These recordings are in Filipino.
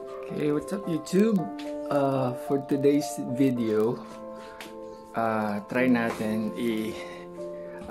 Okay, what's up YouTube? Uh, for today's video, uh, try natin i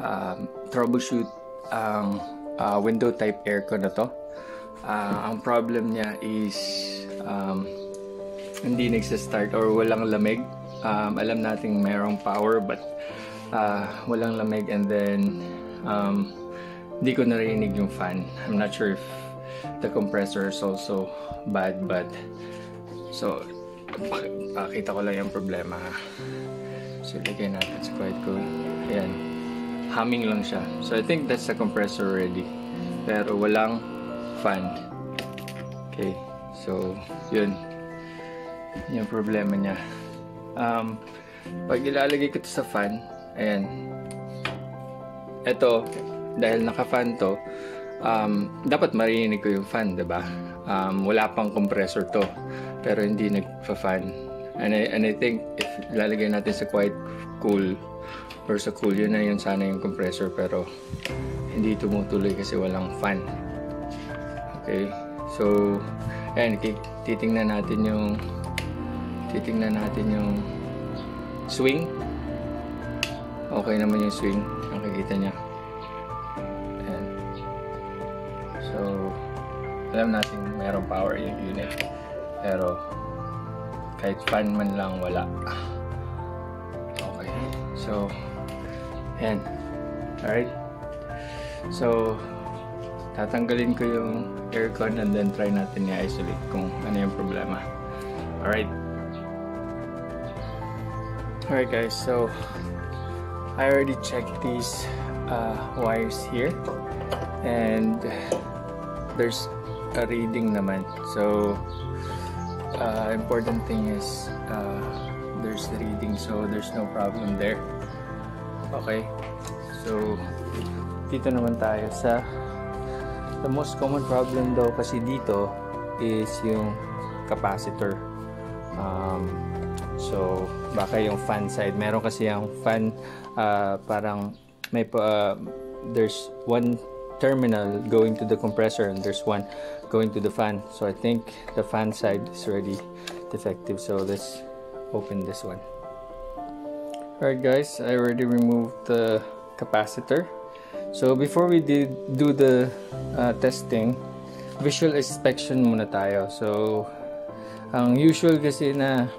um, troubleshoot ang uh, window type aircon na to. Uh, ang problem niya is um, hindi nagsistart or walang lamig. Um, alam nating merong power but uh, walang lamig and then um, hindi ko narinig yung fan. I'm not sure if the compressor is also bad but so pakita ko lang yung problema. So ilagay natin sa quiet cool. Ayan. Humming lang siya. So I think that's the compressor already. Pero walang fan. Okay. So yun. Yung problema niya. Um, pag ilalagay ko to sa fan ayan. Eto dahil naka fan to um, dapat marinig ko yung fan, 'di ba? Um, wala pang compressor to, pero hindi nagfa-fan. And I, and I think if lalagay natin sa quiet cool or sa cool, yun na yun sana yung compressor pero hindi tumutuloy kasi walang fan. Okay? So, ayan, titingnan natin yung titingnan natin yung swing. Okay naman yung swing. Nakikita niya. Alam natin mayroong power yung unit. Pero, kahit fan man lang, wala. Okay. So, yan. Alright. So, tatanggalin ko yung aircon and then try natin i-isolate kung ano yung problema. Alright. Alright guys, so I already checked these uh, wires here and there's a reading naman. So, uh, important thing is uh, there's a reading so there's no problem there. Okay. So, dito naman tayo sa the most common problem daw kasi dito is yung capacitor. Um, so, baka yung fan side. Meron kasi yung fan uh, parang may uh, there's one terminal going to the compressor and there's one going to the fan. So I think the fan side is already defective. So let's open this one. Alright guys I already removed the capacitor. So before we did do the uh, testing visual inspection muna tayo. So ang usual kasi na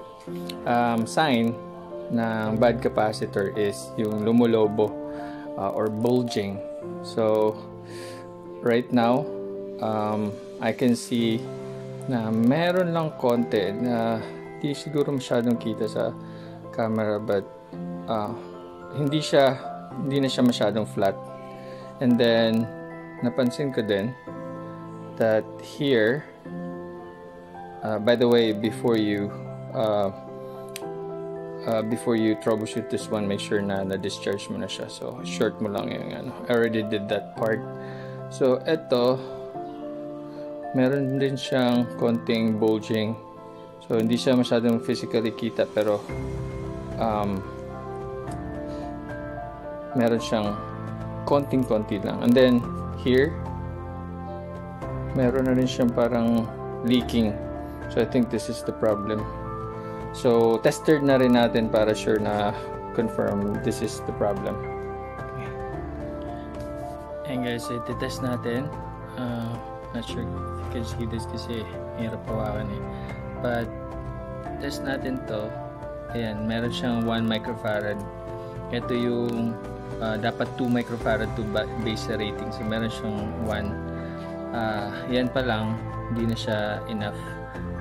um, sign ng bad capacitor is yung lumulobo uh, or bulging. So right now um, I can see na meron lang konti na hindi siguro masyadong kita sa camera but uh, hindi siya hindi na siya masyadong flat. And then napansin ko din that here uh, by the way before you uh, uh, before you troubleshoot this one make sure na na-discharge mo na siya. So short mo lang yung ano I already did that part So, ito, meron din siyang konting bulging. So, hindi siya masyadong physically kita pero um, meron siyang konting-konti lang. And then, here, meron na rin siyang parang leaking. So, I think this is the problem. So, tested na rin natin para sure na confirm this is the problem. Ayan guys, iti-test natin. Uh, not sure if you can see this kasi hirap hawakan eh. But, test natin to. Ayan, meron siyang 1 microfarad. Ito yung uh, dapat 2 microfarad to base rating. So, meron siyang 1. Uh, yan pa lang, hindi na siya enough.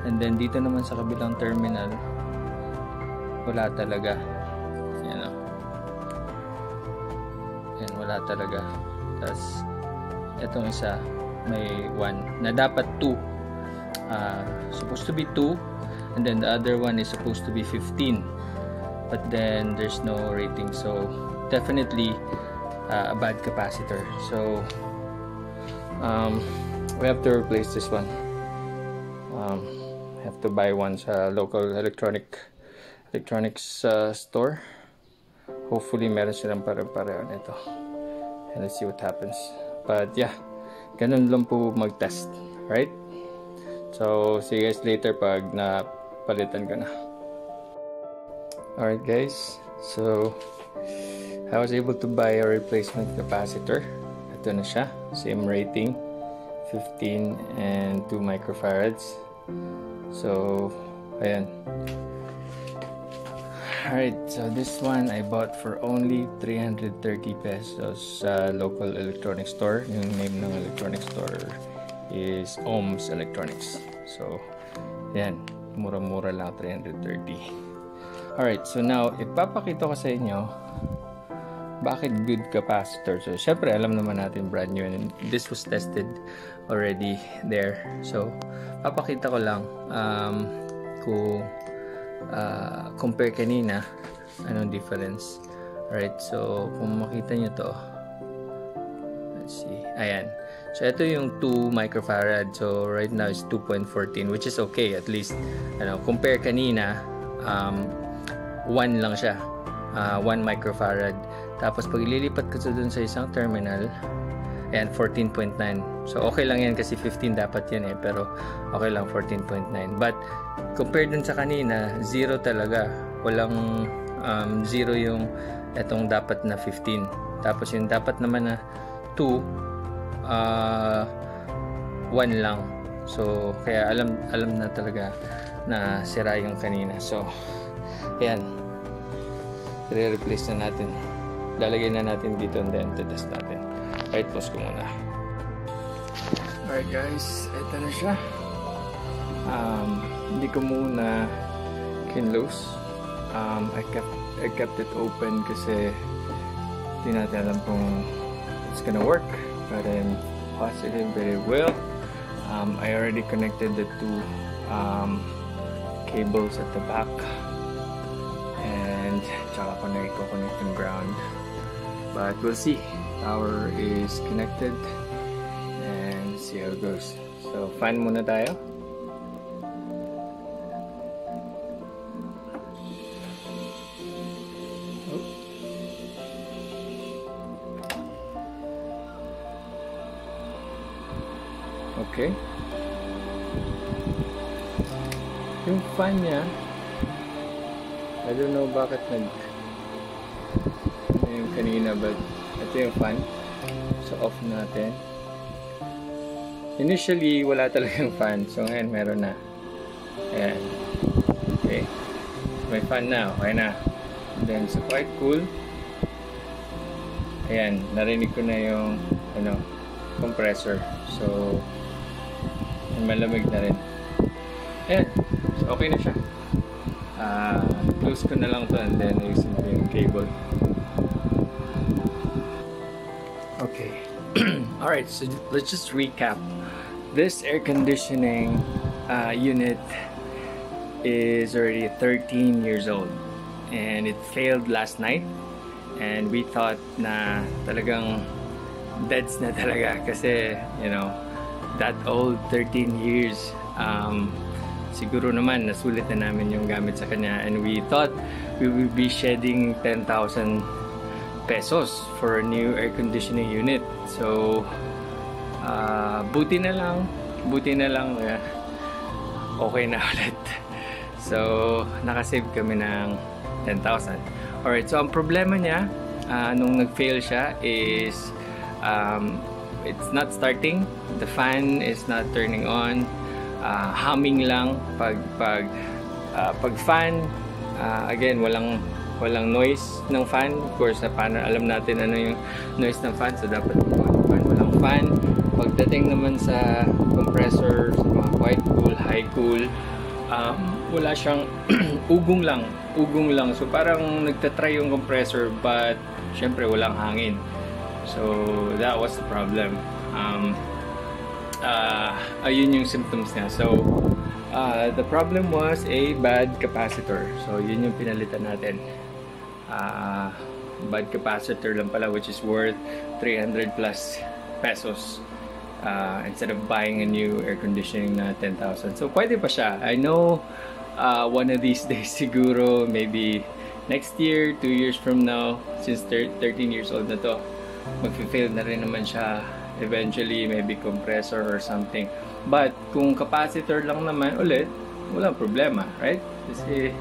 And then, dito naman sa kabilang terminal, wala talaga. Yan o. Yan, wala talaga. Tapos, itong isa, may 1 na dapat 2. Uh, supposed to be 2 and then the other one is supposed to be 15 but then there's no rating so definitely uh, a bad capacitor. So um, we have to replace this one. Um, have to buy one sa local electronic electronics uh, store. Hopefully meron silang pare-pareho nito and let's see what happens but yeah ganun lang po mag test right So, see you guys later pag napalitan ko na. Alright guys, so I was able to buy a replacement capacitor. Ito na siya, same rating, 15 and 2 microfarads. So, ayan. Alright, so this one I bought for only 330 pesos sa local electronic store. Yung name ng electronic store is Ohms Electronics. So, yan. Mura-mura lang 330. Alright, so now, ipapakita ko sa inyo bakit good capacitor. So, syempre, alam naman natin brand new and this was tested already there. So, papakita ko lang um, kung uh, compare kanina, anong difference. Alright, so, kung makita nyo to, let's see, ayan. So, ito yung 2 microfarad. So, right now is 2.14 which is okay at least. Ano, compare kanina, um, 1 lang siya. Uh, 1 microfarad. Tapos pag ililipat ko sa dun sa isang terminal, ayan, 14.9. So, okay lang yan kasi 15 dapat yan eh. Pero, okay lang 14.9. But, compared dun sa kanina, 0 talaga. Walang um, 0 yung etong dapat na 15. Tapos yung dapat naman na 2, uh, 1 lang. So, kaya alam alam na talaga na sira yung kanina. So, Ayan. I-replace na natin. Lalagay na natin dito and then test natin. Right, post ko muna. Alright guys, ito na siya. Um, hindi ko muna kinlose. Um, I kept, I kept it open kasi hindi natin alam kung it's gonna work. But I'm positive it will. Um, I already connected the two um, cables at the back and tsaka ko na i-connect yung ground but we'll see power is connected see how it goes so fan muna tayo oh. Okay. Yung fan niya, I don't know bakit nag ano yung kanina but ito yung fan so off natin initially wala talagang fan. So ngayon meron na. Ayan. Okay. May fan na. Okay na. And then so quite cool. Ayan. Narinig ko na yung ano compressor. So malamig na rin. Ayan. So okay na siya. Uh, close ko na lang to and then ayusin ko yung cable. Okay. Alright so let's just recap this air conditioning uh, unit is already 13 years old. And it failed last night. And we thought na talagang deads na talaga. Kasi you know that old 13 years um, siguro naman nasulit na namin yung gamit sa kanya. And we thought we will be shedding 10,000 pesos for a new air conditioning unit. So uh, buti na lang. Buti na lang uh, okay na ulit. So nakasave kami ng 10,000 alright so ang problema niya uh, nung nag-fail siya is um, it's not starting. The fan is not turning on. Uh, humming lang pag pag uh, pag fan. Uh, again walang walang noise ng fan. Of course na paano alam natin ano yung noise ng fan. So dapat fan walang fan pagdating naman sa compressor sa mga quiet cool high cool um, wala siyang ugong lang ugong lang so parang nagtatry yung compressor but syempre walang hangin so that was the problem um, uh, ayun yung symptoms niya. So, uh, the problem was a bad capacitor. So, yun yung pinalitan natin. Uh, bad capacitor lang pala which is worth 300 plus pesos uh, instead of buying a new air conditioning na 10,000. So, pwede pa siya. I know uh, one of these days siguro, maybe next year, two years from now, since 13 years old na to, mag-fail na rin naman siya eventually maybe compressor or something But kung capacitor lang naman ulit, walang problema, right? Kasi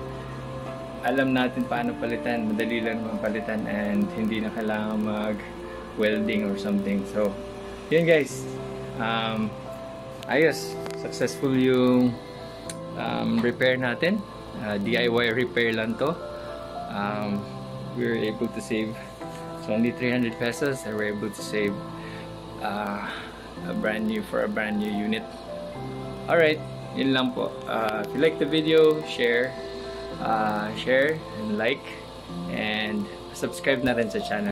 alam natin paano palitan, madali lang naman palitan and hindi na kailangan mag welding or something. So, yun guys. Um, ayos. Successful yung um, repair natin. Uh, DIY repair lang to. Um, we were able to save so only 300 pesos and we're able to save uh, a brand new for a brand new unit. Alright, yun lang po. Uh, if you like the video, share, uh, share and like and subscribe na rin sa channel.